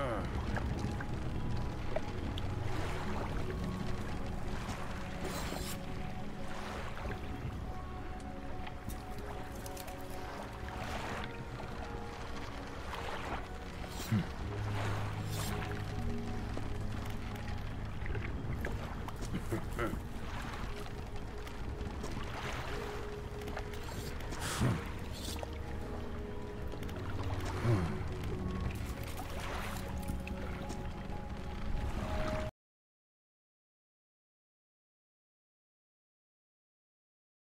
Uh.